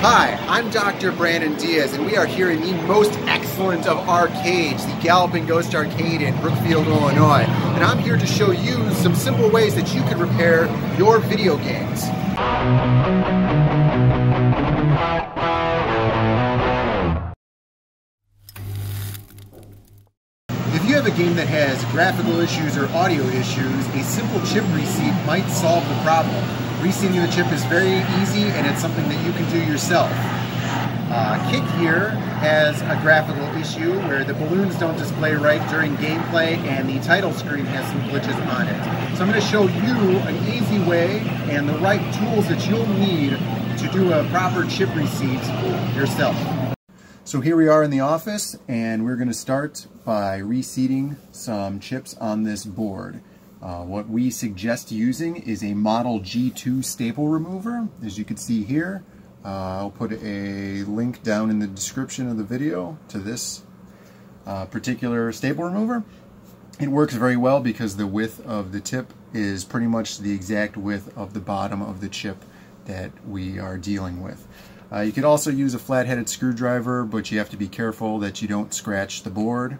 Hi, I'm Dr. Brandon Diaz, and we are here in the most excellent of arcades, the Galloping Ghost Arcade in Brookfield, Illinois. And I'm here to show you some simple ways that you can repair your video games. If you have a game that has graphical issues or audio issues, a simple chip reseat might solve the problem. Reseating the chip is very easy and it's something that you can do yourself. Uh, Kick here has a graphical issue where the balloons don't display right during gameplay and the title screen has some glitches on it. So I'm going to show you an easy way and the right tools that you'll need to do a proper chip reseat yourself. So here we are in the office and we're going to start by reseating some chips on this board. Uh, what we suggest using is a Model G2 staple remover. As you can see here, uh, I'll put a link down in the description of the video to this uh, particular staple remover. It works very well because the width of the tip is pretty much the exact width of the bottom of the chip that we are dealing with. Uh, you could also use a flat-headed screwdriver, but you have to be careful that you don't scratch the board.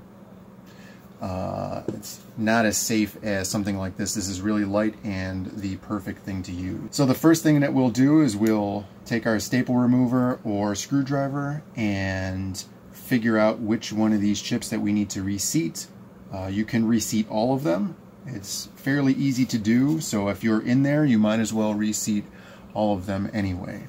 Uh, it's not as safe as something like this. This is really light and the perfect thing to use. So the first thing that we'll do is we'll take our staple remover or screwdriver and figure out which one of these chips that we need to reseat. Uh, you can reseat all of them. It's fairly easy to do, so if you're in there, you might as well reseat all of them anyway.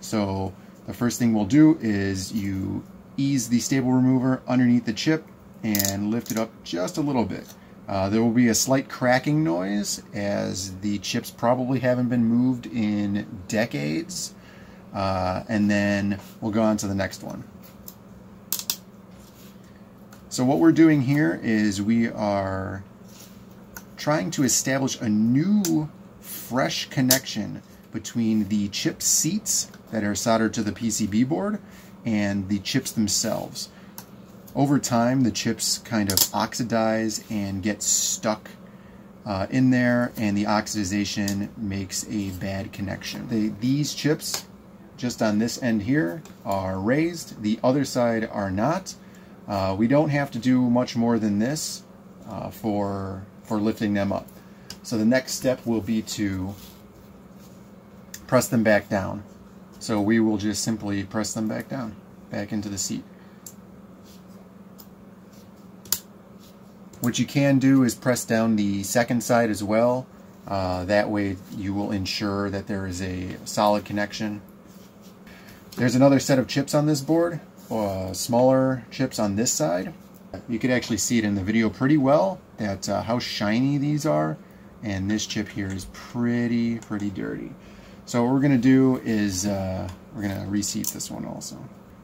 So the first thing we'll do is you ease the staple remover underneath the chip and lift it up just a little bit. Uh, there will be a slight cracking noise as the chips probably haven't been moved in decades. Uh, and then we'll go on to the next one. So what we're doing here is we are trying to establish a new fresh connection between the chip seats that are soldered to the PCB board and the chips themselves. Over time, the chips kind of oxidize and get stuck uh, in there, and the oxidization makes a bad connection. They, these chips, just on this end here, are raised. The other side are not. Uh, we don't have to do much more than this uh, for, for lifting them up. So the next step will be to press them back down. So we will just simply press them back down, back into the seat. What you can do is press down the second side as well. Uh, that way you will ensure that there is a solid connection. There's another set of chips on this board, uh, smaller chips on this side. You could actually see it in the video pretty well, that uh, how shiny these are. And this chip here is pretty, pretty dirty. So what we're going to do is uh, we're going to reseat this one also.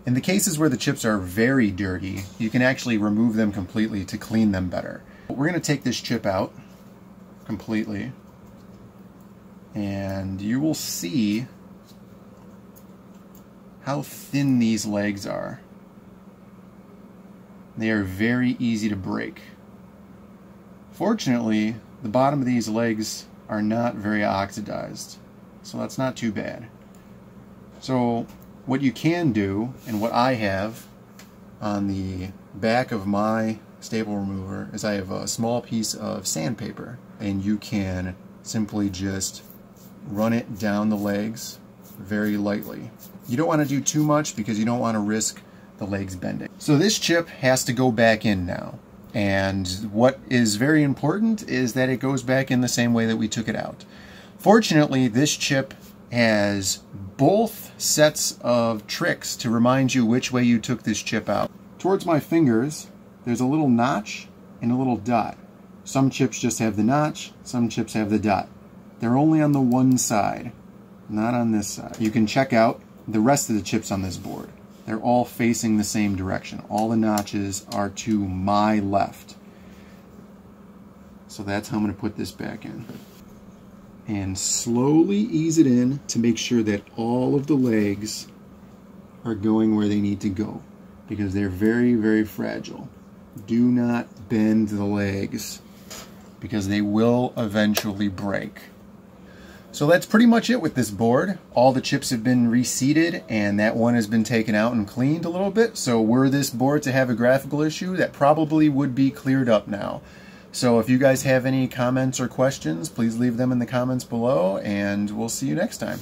In the cases where the chips are very dirty, you can actually remove them completely to clean them better. We're going to take this chip out completely and you will see how thin these legs are. They are very easy to break. Fortunately, the bottom of these legs are not very oxidized, so that's not too bad. So what you can do, and what I have on the back of my staple remover, is I have a small piece of sandpaper, and you can simply just run it down the legs very lightly. You don't want to do too much because you don't want to risk the legs bending. So this chip has to go back in now. And what is very important is that it goes back in the same way that we took it out. Fortunately, this chip has both sets of tricks to remind you which way you took this chip out. Towards my fingers, there's a little notch and a little dot. Some chips just have the notch, some chips have the dot. They're only on the one side, not on this side. You can check out the rest of the chips on this board. They're all facing the same direction. All the notches are to my left. So that's how I'm going to put this back in and slowly ease it in to make sure that all of the legs are going where they need to go because they're very, very fragile. Do not bend the legs because they will eventually break. So that's pretty much it with this board. All the chips have been reseated and that one has been taken out and cleaned a little bit. So were this board to have a graphical issue, that probably would be cleared up now. So if you guys have any comments or questions, please leave them in the comments below and we'll see you next time.